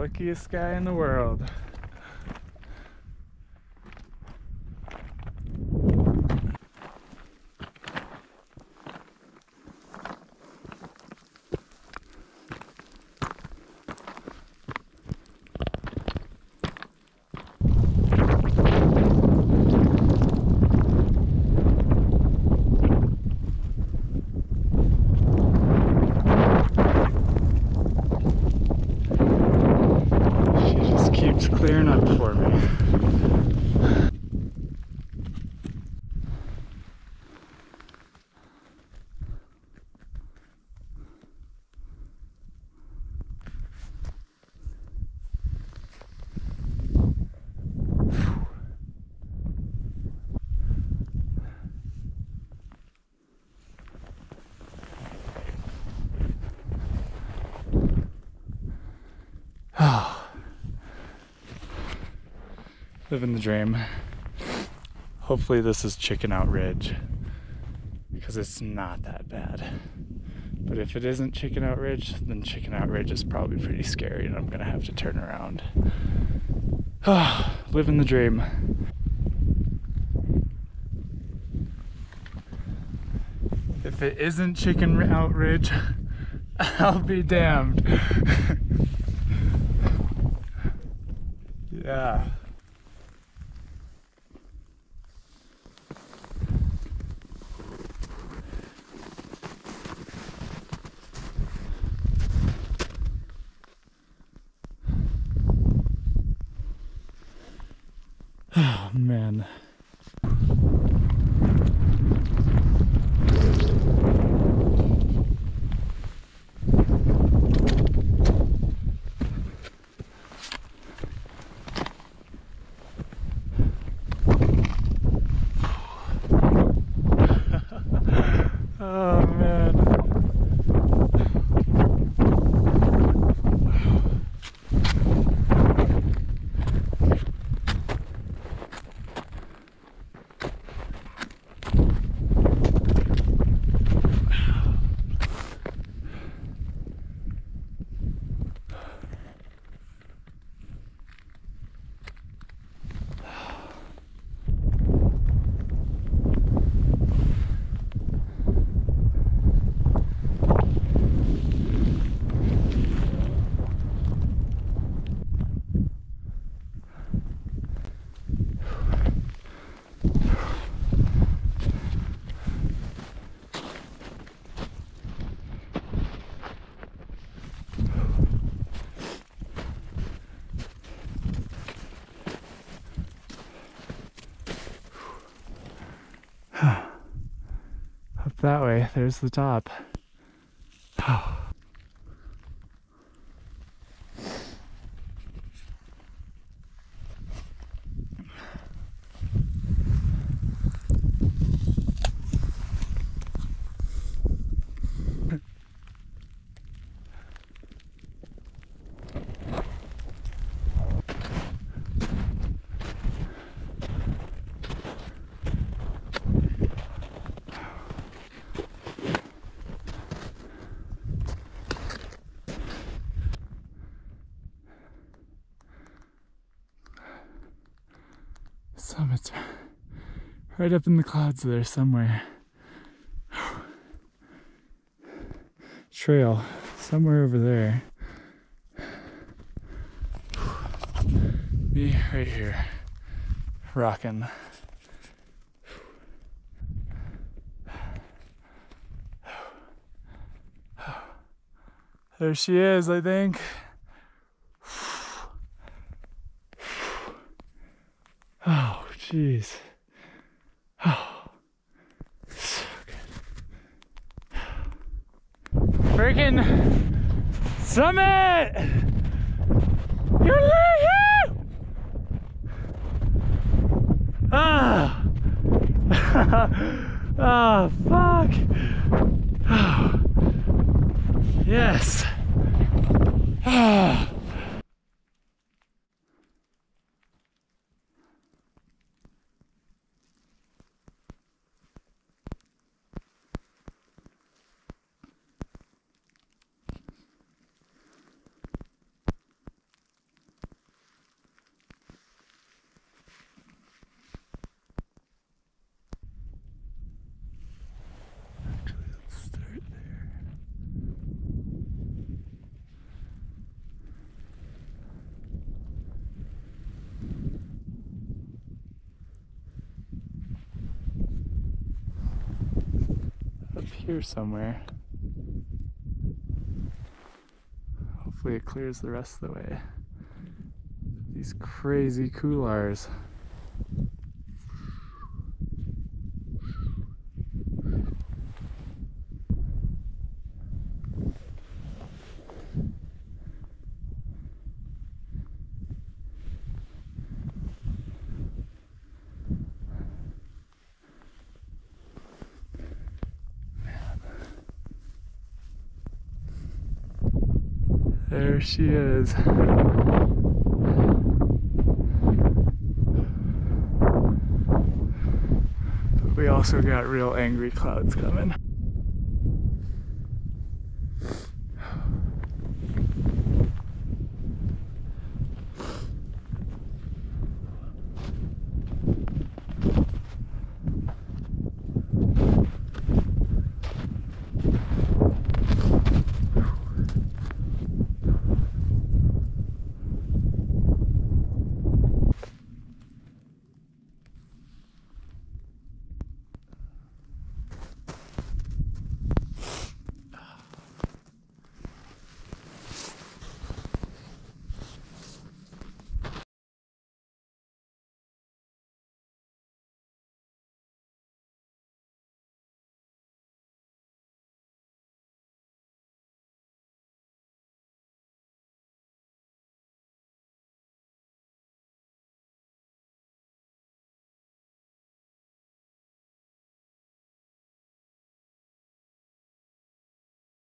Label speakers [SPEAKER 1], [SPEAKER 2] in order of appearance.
[SPEAKER 1] luckiest guy in the world. She just keeps clearing up for me. Living the dream. Hopefully, this is Chicken Out Ridge because it's not that bad. But if it isn't Chicken Out Ridge, then Chicken Out Ridge is probably pretty scary and I'm gonna have to turn around. Living the dream. If it isn't Chicken Out Ridge, I'll be damned. yeah. Oh man. oh man. Up that way, there's the top. Summit's right up in the clouds there somewhere. Trail somewhere over there. Me right here, rocking. There she is, I think. Oh, jeez. Oh, so good. Freaking summit! You're! Ah! oh, fuck! Oh. Yes! Ah! Here somewhere. Hopefully it clears the rest of the way. These crazy couloirs. There she is. But we also got real angry clouds coming.